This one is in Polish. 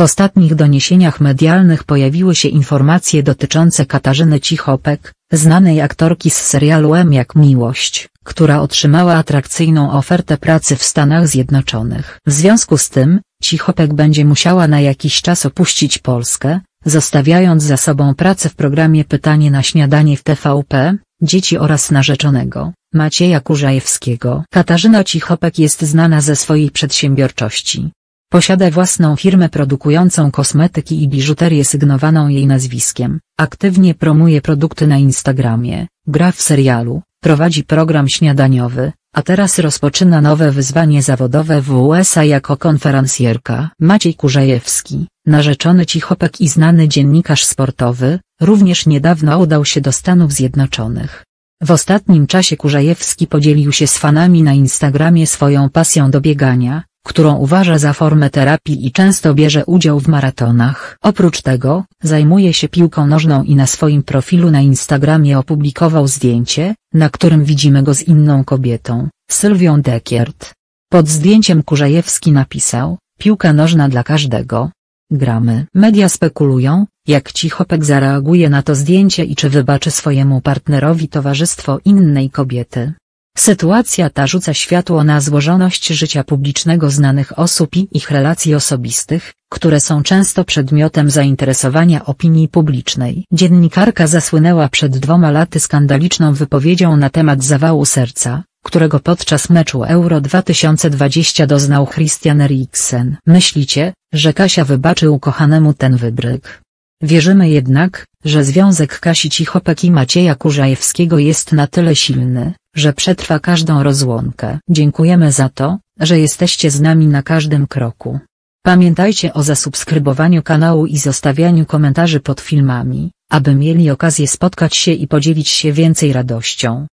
W ostatnich doniesieniach medialnych pojawiły się informacje dotyczące Katarzyny Cichopek, znanej aktorki z serialu M jak Miłość, która otrzymała atrakcyjną ofertę pracy w Stanach Zjednoczonych. W związku z tym, Cichopek będzie musiała na jakiś czas opuścić Polskę, zostawiając za sobą pracę w programie Pytanie na śniadanie w TVP, dzieci oraz narzeczonego, Macieja Kurzajewskiego. Katarzyna Cichopek jest znana ze swojej przedsiębiorczości. Posiada własną firmę produkującą kosmetyki i biżuterię sygnowaną jej nazwiskiem, aktywnie promuje produkty na Instagramie, gra w serialu, prowadzi program śniadaniowy, a teraz rozpoczyna nowe wyzwanie zawodowe w USA jako konferencjerka. Maciej Kurzajewski, narzeczony Cichopek i znany dziennikarz sportowy, również niedawno udał się do Stanów Zjednoczonych. W ostatnim czasie Kurzajewski podzielił się z fanami na Instagramie swoją pasją do biegania, którą uważa za formę terapii i często bierze udział w maratonach. Oprócz tego, zajmuje się piłką nożną i na swoim profilu na Instagramie opublikował zdjęcie, na którym widzimy go z inną kobietą, Sylwią Dekiert. Pod zdjęciem Kurzajewski napisał, piłka nożna dla każdego. Gramy. Media spekulują, jak Cichopek zareaguje na to zdjęcie i czy wybaczy swojemu partnerowi towarzystwo innej kobiety. Sytuacja ta rzuca światło na złożoność życia publicznego znanych osób i ich relacji osobistych, które są często przedmiotem zainteresowania opinii publicznej. Dziennikarka zasłynęła przed dwoma laty skandaliczną wypowiedzią na temat zawału serca, którego podczas meczu Euro 2020 doznał Christian Eriksen. Myślicie, że Kasia wybaczy ukochanemu ten wybryk? Wierzymy jednak, że związek Kasi Cichopek i Macieja Kurzajewskiego jest na tyle silny, że przetrwa każdą rozłąkę. Dziękujemy za to, że jesteście z nami na każdym kroku. Pamiętajcie o zasubskrybowaniu kanału i zostawianiu komentarzy pod filmami, aby mieli okazję spotkać się i podzielić się więcej radością.